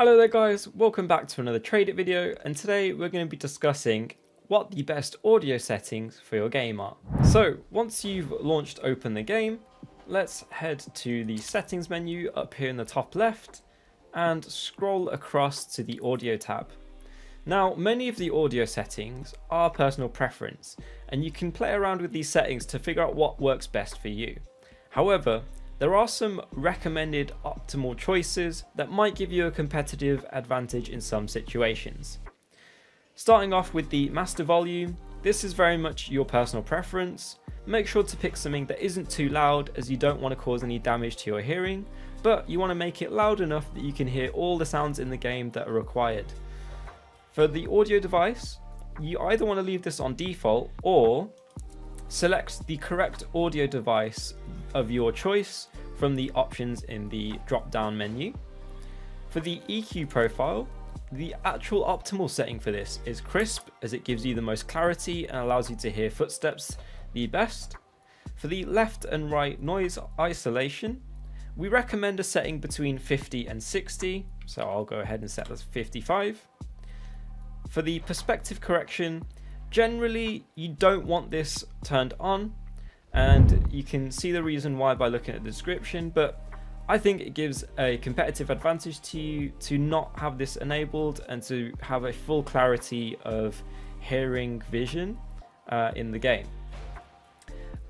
Hello there guys, welcome back to another Tradeit video and today we're going to be discussing what the best audio settings for your game are. So once you've launched open the game, let's head to the settings menu up here in the top left and scroll across to the audio tab. Now many of the audio settings are personal preference and you can play around with these settings to figure out what works best for you. However, there are some recommended optimal choices that might give you a competitive advantage in some situations. Starting off with the master volume, this is very much your personal preference. Make sure to pick something that isn't too loud as you don't want to cause any damage to your hearing, but you want to make it loud enough that you can hear all the sounds in the game that are required. For the audio device, you either want to leave this on default or select the correct audio device of your choice from the options in the drop down menu. For the EQ profile, the actual optimal setting for this is crisp as it gives you the most clarity and allows you to hear footsteps the best. For the left and right noise isolation, we recommend a setting between 50 and 60, so I'll go ahead and set this 55. For the perspective correction, generally you don't want this turned on and you can see the reason why by looking at the description but I think it gives a competitive advantage to you to not have this enabled and to have a full clarity of hearing vision uh, in the game.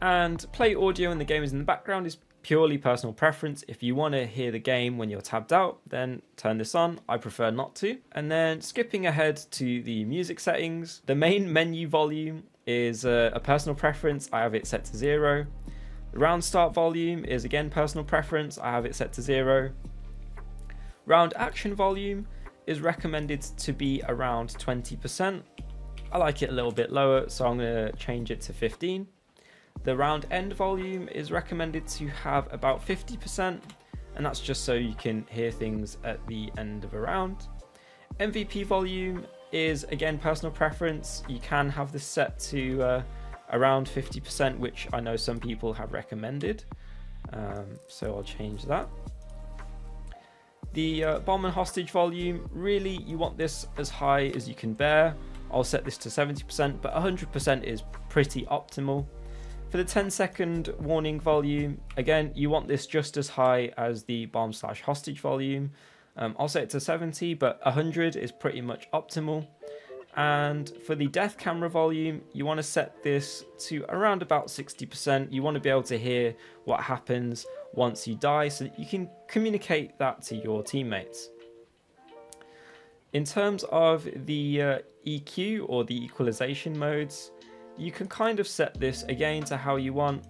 And play audio in the game is in the background is purely personal preference. If you want to hear the game when you're tabbed out, then turn this on. I prefer not to. And then skipping ahead to the music settings, the main menu volume is a, a personal preference. I have it set to zero. The round start volume is again personal preference. I have it set to zero. Round action volume is recommended to be around 20%. I like it a little bit lower, so I'm going to change it to 15. The round end volume is recommended to have about 50%, and that's just so you can hear things at the end of a round. MVP volume is again personal preference. You can have this set to uh, around 50%, which I know some people have recommended. Um, so I'll change that. The uh, bomb and hostage volume, really you want this as high as you can bear. I'll set this to 70%, but 100% is pretty optimal. For the 10 second warning volume, again, you want this just as high as the bomb slash hostage volume. Um, I'll set it to 70, but 100 is pretty much optimal. And for the death camera volume, you want to set this to around about 60%. You want to be able to hear what happens once you die so that you can communicate that to your teammates. In terms of the uh, EQ or the equalization modes, you can kind of set this again to how you want.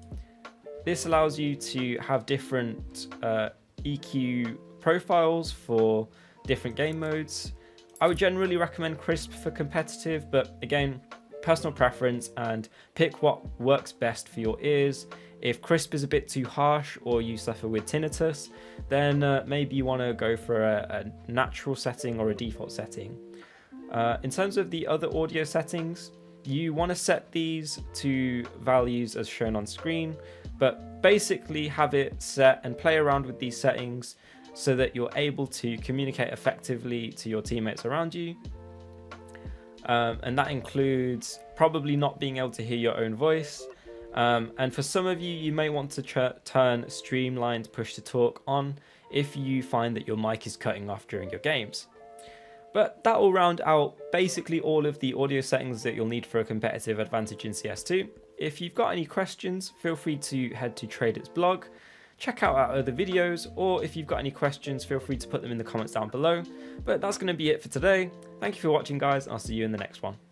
This allows you to have different uh, EQ profiles for different game modes. I would generally recommend Crisp for competitive, but again, personal preference and pick what works best for your ears. If Crisp is a bit too harsh or you suffer with tinnitus, then uh, maybe you want to go for a, a, natural setting or a default setting. Uh, in terms of the other audio settings, you want to set these to values as shown on screen, but basically have it set and play around with these settings so that you're able to communicate effectively to your teammates around you. Um, and that includes probably not being able to hear your own voice. Um, and for some of you, you may want to turn streamlined push to talk on if you find that your mic is cutting off during your games. But that will round out basically all of the audio settings that you'll need for a competitive advantage in CS2. If you've got any questions, feel free to head to Tradeit's blog check out our other videos, or if you've got any questions, feel free to put them in the comments down below. But that's going to be it for today. Thank you for watching, guys, I'll see you in the next one.